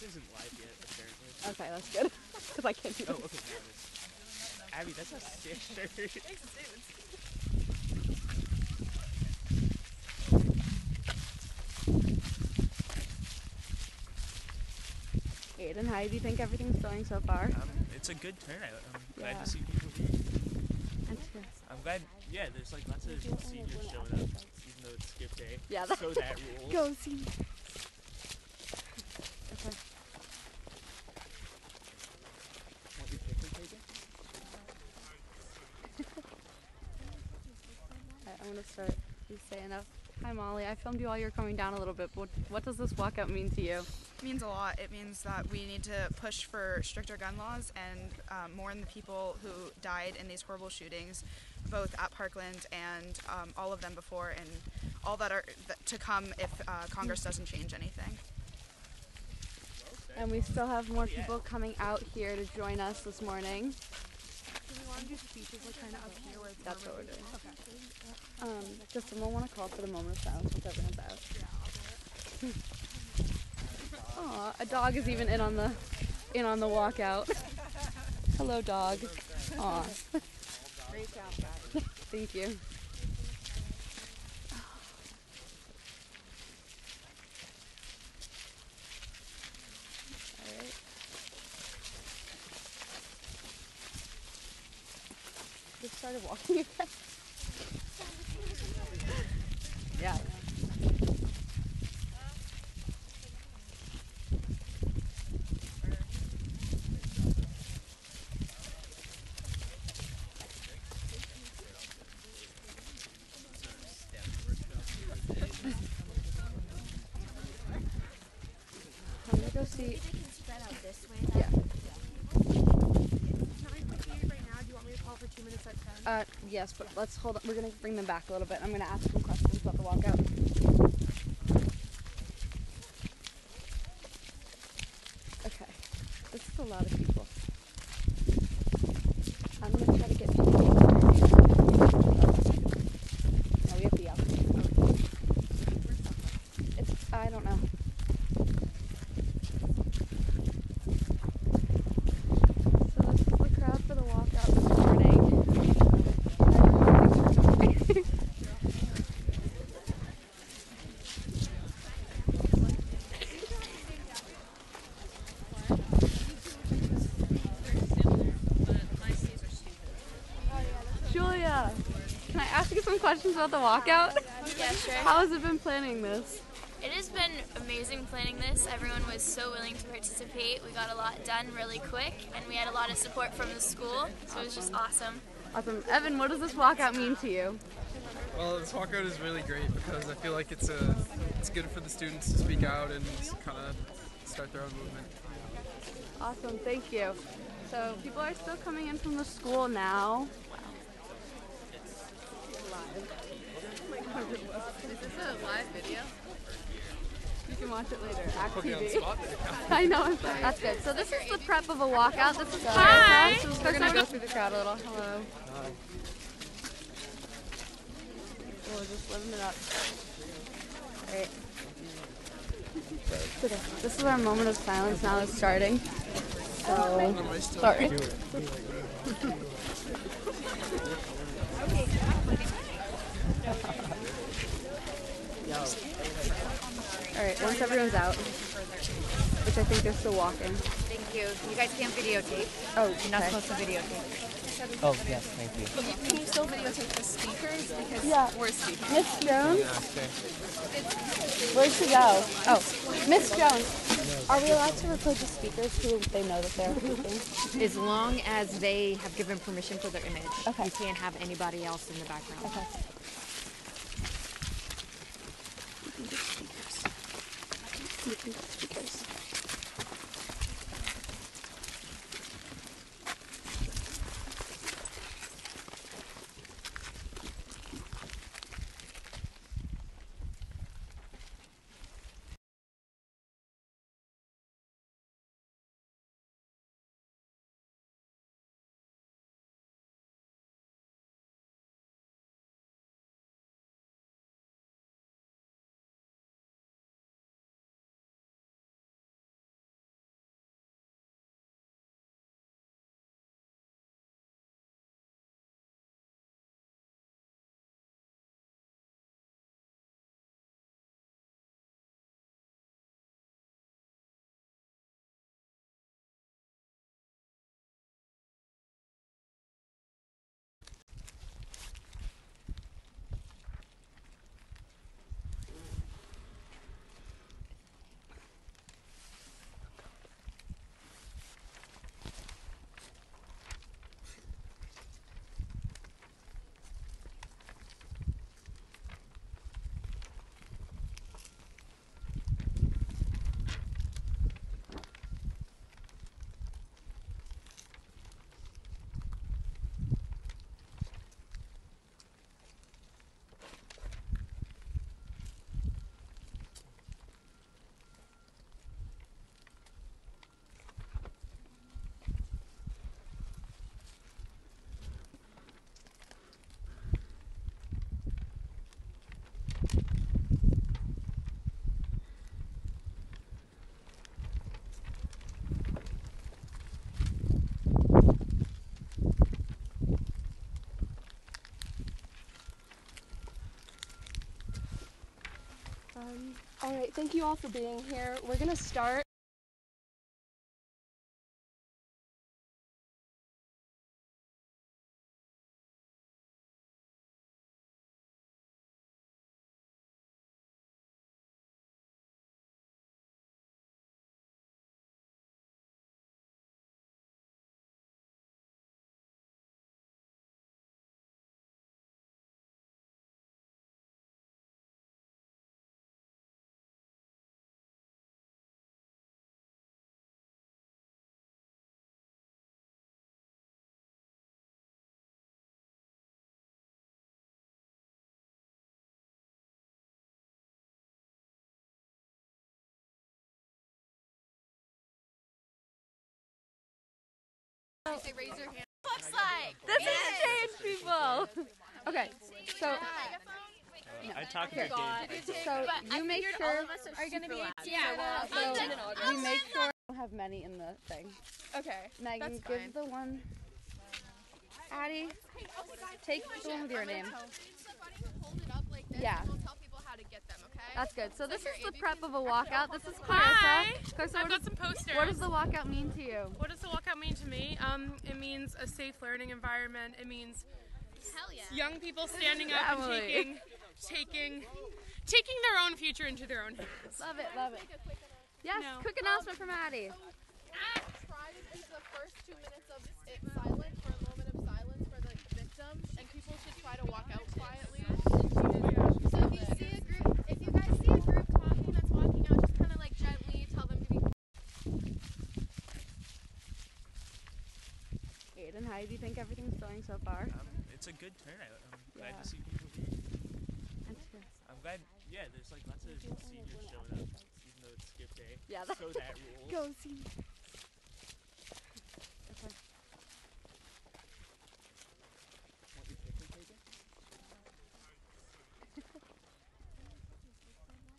isn't live yet, apparently. Okay, that's good. Because I can't do Oh, that. okay, now it is. Abby, that's a sick shirt. Aiden, how do you think everything's going so far? Um, it's a good turnout. I'm glad to see people here. That's good. I'm glad, yeah, there's like lots of seniors showing up, even though it's skip day. Yeah, that's So that rules. Go, senior. Okay. Want your picture taken? Alright, I'm gonna start. Hi Molly, I filmed you while you were coming down a little bit. What, what does this walkout mean to you? It means a lot. It means that we need to push for stricter gun laws and um, mourn the people who died in these horrible shootings, both at Parkland and um, all of them before, and all that are th- to come if uh, Congress doesn't change anything. And we still have more people coming out here to join us this morning. Do we want to do speeches like kind of up here where it's That's what we're doing. Okay. Um, does someone want to call for the moment of silence once everyone's out? Aw, a dog is even in on the in on the walkout. Hello, dog. Aw. Thank you. Started walking again. yeah. Uh, yes, but let's hold on. We're gonna bring them back a little bit. I'm gonna ask some questions about the walkout. Okay, this is a lot of people. I'm gonna try to get. No, we have to yell. It's, I don't know. So this is the crowd for the walkout this morning. Julia, can I ask you some questions about the walkout? Yeah, sure. How has it been planning this? It has been amazing planning this. Everyone was so willing to participate. We got a lot done really quick, and we had a lot of support from the school, so it was just awesome. Awesome. Evan, what does this walkout mean to you? Well, this walkout is really great because I feel like it's a it's good for the students to speak out and kind of start their own movement. Awesome, thank you. So people are still coming in from the school now. Is this a live video? You can watch it later. Act TV. I know. That's good. So this is the prep of a walkout. This is Hi. We're gonna go through the crowd a little. Hello. We're just living it up. Great. This is our moment of silence now it's starting. So, sorry. Alright, once everyone's out, which I think they're still walking. Thank you. You guys can't videotape. Oh, You're not okay. supposed to videotape. Oh, yes, thank you. Can you still videotape the speakers because Yeah. we're speaking? Miss Jones? Where'd she go? Oh, Miss Jones. Are we allowed to record the speakers who they know that they're speaking? As long as they have given permission for their image. Okay. You can't have anybody else in the background. Okay. All right, thank you all for being here. We're gonna start. Looks like. This is change people. okay, so uh, I talk a good game. so you make sure. are going to be. Yeah. So we make sure we don't have many in the thing. Okay. Megan, give the one. Addie, take the one with your name. Yeah. That's good. So this is the prep of a walkout. This is Clarissa. Hi. Clarissa, I've what, got does, some posters. what does the walkout mean to you? What does the walkout mean to me? Um, it means a safe learning environment. It means young people standing up and taking, taking, taking their own future into their own hands. Love it, love it. Yes, No. quick announcement from Addie. try to keep the first two minutes of it silent for a moment of silence for the victims, and people should try to walk out quietly. So if you see a group, if you guys see a group talking that's walking out, just kind of like gently tell them to be. How do you think everything's going so far? Um, it's a good turnout. I'm glad to see people here. That's good. I'm glad, yeah, there's like lots of seniors showing up, even though it's skip day. Yeah, So that rules. Go see. Okay. Want your picture taken?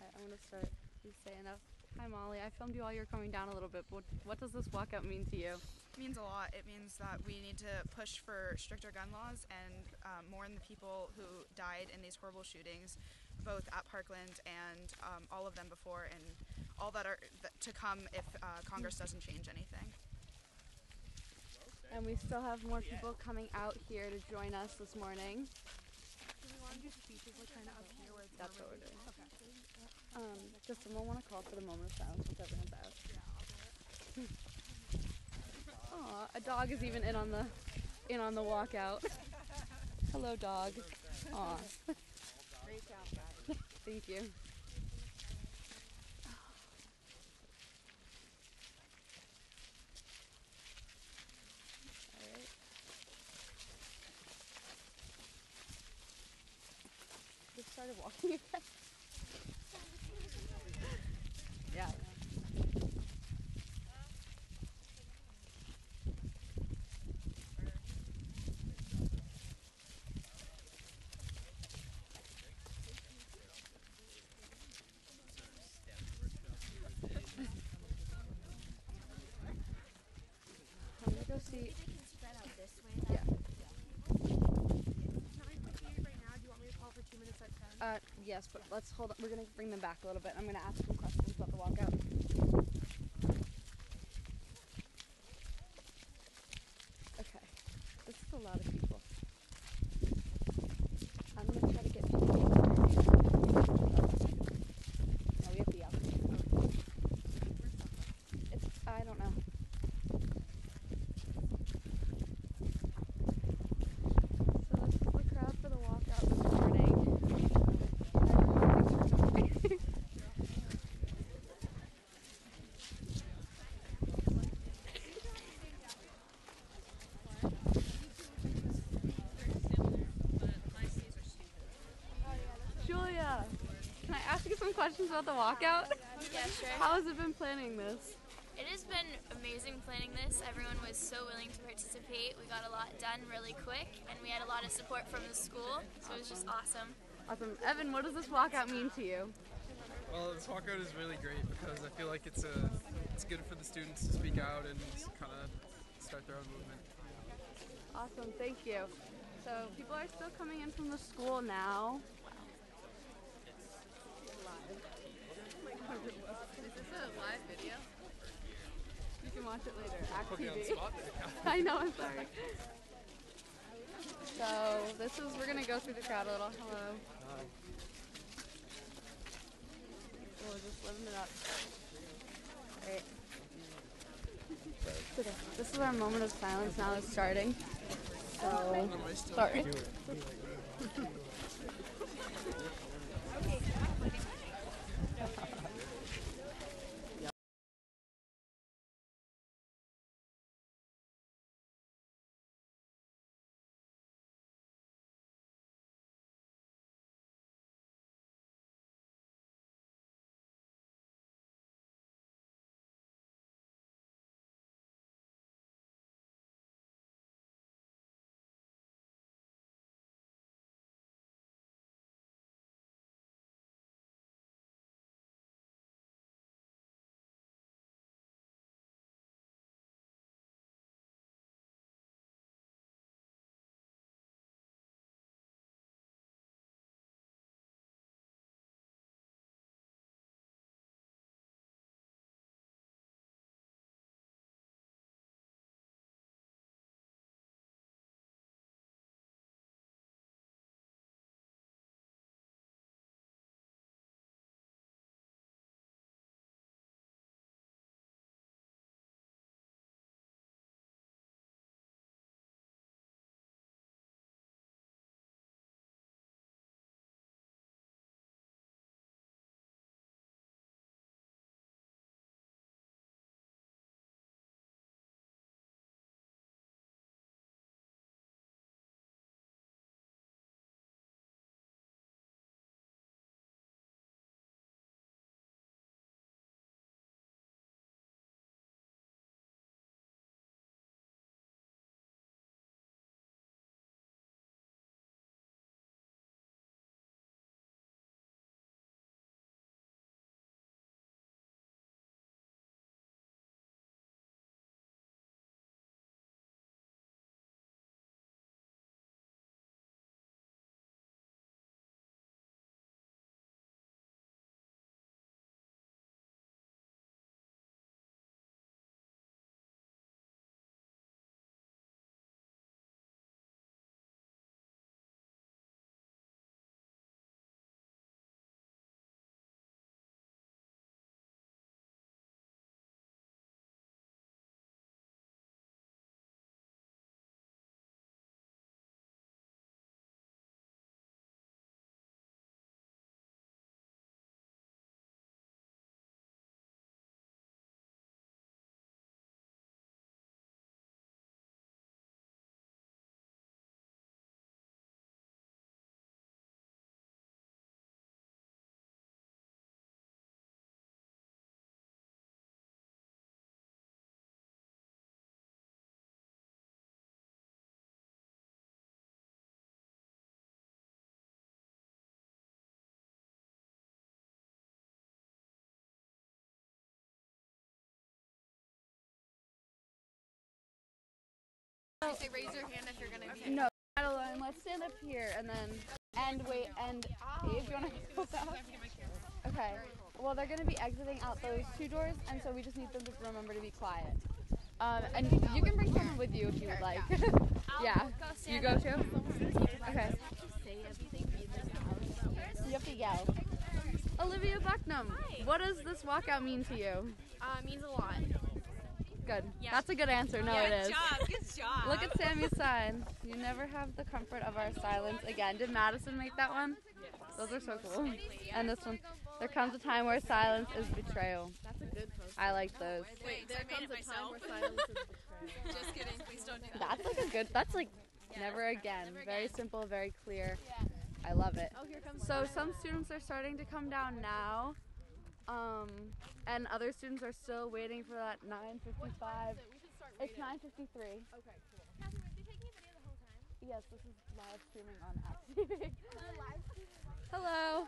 I'm gonna start. You say enough. Hi Molly, I filmed you while you were coming down a little bit. But what, what does this walkout mean to you? Means a lot. It means that we need to push for stricter gun laws and um, mourn the people who died in these horrible shootings, both at Parkland and um, all of them before, and all that are to come if uh, Congress doesn't change anything. And we still have more people coming out here to join us this morning. That's what we're doing. Um, does someone want to call for the moment of silence once everyone's out? Aw, a dog is even in on the in on the walkout. Hello, dog. Aw. Thank you. Just started walking again. yeah. I'm gonna go see. Yeah. Uh, yes, but let's hold. We're gonna bring them back a little bit. I'm gonna ask some questions about the walkout. Okay, this is a lot of people. I'm gonna try to get. No, we have to yell. It's. I don't know. So this is the crowd for the walkout this morning. Julia, can I ask you some questions about the walkout? Yeah, sure. How has it been planning this? It has been amazing planning this. Everyone was so willing to participate. We got a lot done really quick, and we had a lot of support from the school, so it was just awesome. Awesome. Evan, what does this walkout mean to you? Well, this walkout is really great because I feel like it's a it's good for the students to speak out and kind of start their own movement. Awesome, thank you. So people are still coming in from the school now. Is this a live video. You can watch it later. Act Put me on the TV. I know, I'm sorry. So this is we're gonna go through the crowd a little. Hello. We're just living it up. Okay, This is our moment of silence now is starting. So sorry. Say raise your hand if you're gonna be. No, not alone. Let's stand up here and then and wait and Dave, you wanna go out? Okay. Well, they're gonna be exiting out those two doors, and so we just need them to remember to be quiet. Um, and you can bring someone with you if you would like. yeah. You go too. Okay. You have to yell. Olivia Bucknam, what does this walkout mean to you? Uh, means a lot. Good. That's a good answer. No, it is. Good job. Look at Sammy's sign. You never have the comfort of our silence again. Did Madison make that one? Yes. Those are so cool. And this one. There comes a time where silence is betrayal. That's a good post. I like those. Wait, there comes a time where silence is betrayal. Just kidding. Please don't do that. That's like a good. That's like never again. Very simple, very clear. I love it. Oh, here comes. So some students are starting to come down now. Um, and other students are still waiting for that 9:55. We should start It's 9:53. Okay, cool. Catherine, were you taking a video the whole time? Yes, this is live streaming on Act TV. Hello.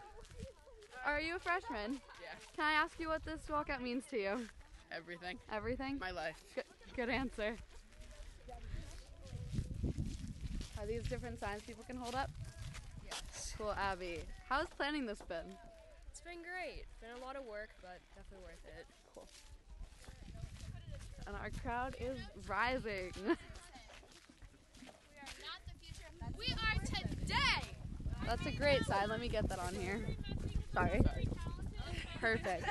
Are you a freshman? Yeah, Can I ask you what this walkout means to you? everything. Everything? My life. Good, good answer. Are these different signs people can hold up? Yes. Cool, Abby. How's planning this been? It's It's been great. It's been a lot of work, but definitely worth it. Cool. And our crowd is rising. We are not the future. We are today. That's a great sign. Let me get that on here. Sorry. Perfect.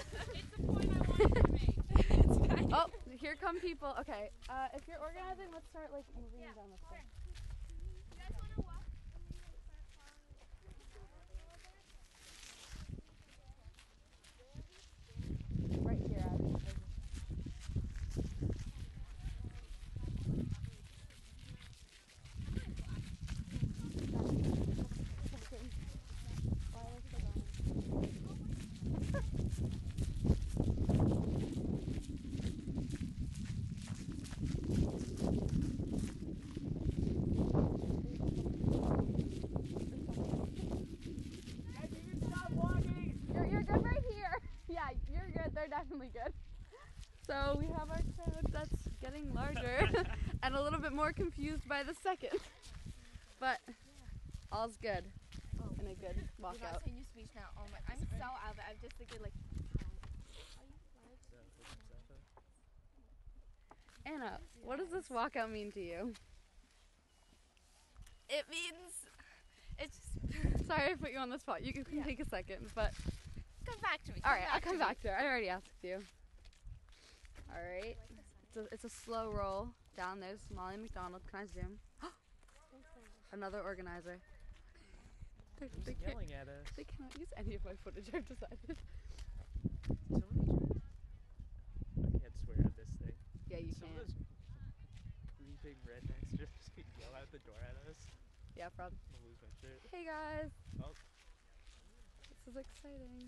oh, here come people. Okay, uh, if you're organizing, let's start like moving down this way. Right here, Abby. You're, you're good right here. Yeah, you're good. They're definitely good. So we have our crowd that's getting larger and a little bit more confused by the second. But all's good in a good walkout. saying your speech now. Oh my, I'm so out of it. I'm just thinking like. Anna, what does this walkout mean to you? It means it's Sorry I put you on the spot. You can Yeah. take a second, but come back to me. all right, I'll come back to it. I already asked you. All right, it's a, it's a slow roll down. There's Molly McDonald. Can I zoom? Another organizer. They, they, can't, yelling at us. they cannot use any of my footage. I've decided. Somebody I can't swear at this thing. Yeah, you Some can't. of those creeping rednecks just yell out the door at us. Yeah, Fred. I'm gonna lose my shit. Hey guys. Oh. This is exciting.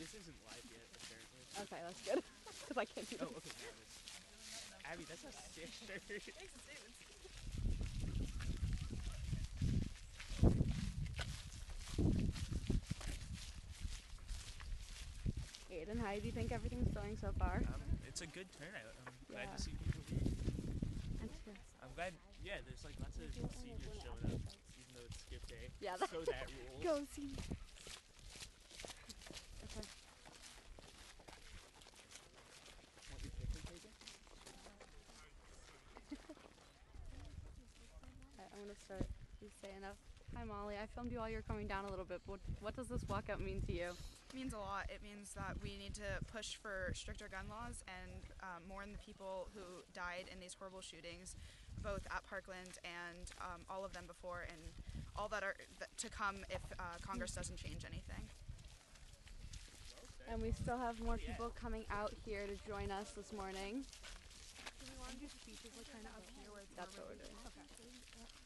This isn't live yet, apparently. Okay, that's good. Because I can't do Oh, okay, now. Abby, that's a sick shirt. Aiden, how do you think everything's going so far? Um, it's a good turnout. I'm glad Yeah. to see people here. I'm glad, yeah, there's like lots of seniors showing up, even though it's skip day. Yeah, that- so that rules. Go, see. Okay. Want your picture taken? Alright, I'm gonna start. You say enough. Hi Molly, I filmed you while you're coming down a little bit. What, what does this walkout mean to you? It means a lot. It means that we need to push for stricter gun laws and um, mourn the people who died in these horrible shootings, both at Parkland and um, all of them before, and all that are that to come if uh, Congress doesn't change anything. And we still have more people coming out here to join us this morning. That's what we're doing.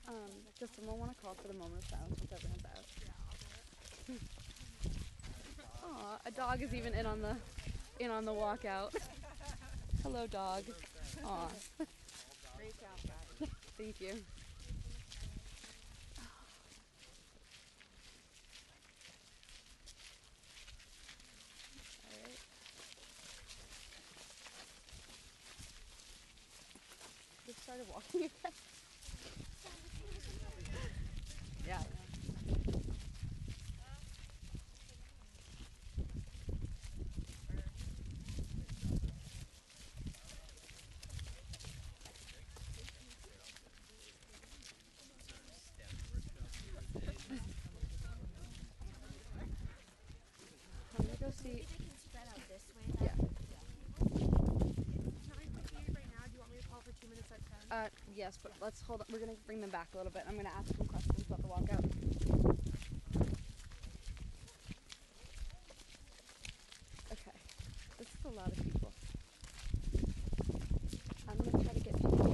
Um, does someone want to call for the moment of silence once everyone's out? Aw, a dog is even in on the in on the walkout. Hello, dog. Aw. Great job, guys. Thank you. Just started walking again. yeah. I know. I'm gonna go see. spread out this way. Yeah. Can I quickly right now? Do you want me to call for two minutes at ten? Uh, yes, but let's hold on. We're gonna bring them back a little bit. I'm gonna ask some questions about the walkout. Okay, this is a lot of people. I'm gonna try to get. people.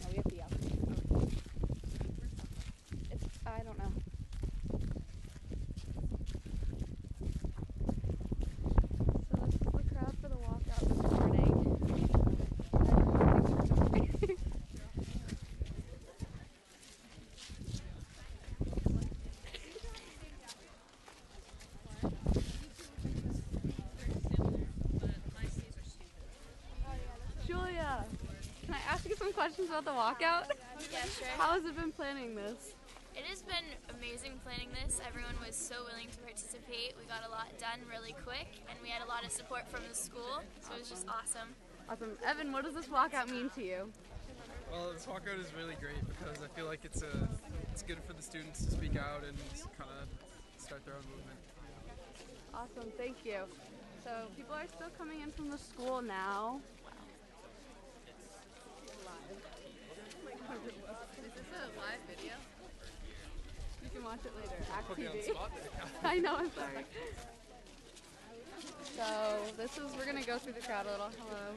No, we have to yell. It's I don't know. So this is the crowd for the walkout this morning. Julia, can I ask you some questions about the walkout? Yeah, sure. How has it been planning this? It has been amazing planning this. Everyone was so willing to participate. We got a lot done really quick, and we had a lot of support from the school, so it was just awesome. Awesome. Evan, what does this walkout mean to you? Well, this walkout is really great because I feel like it's a it's good for the students to speak out and kind of start their own movement. Awesome, thank you. So people are still coming in from the school now. Is this a live video? You can watch it later. Act. I know, I'm sorry. So this is we're gonna go through the crowd a little. Hello.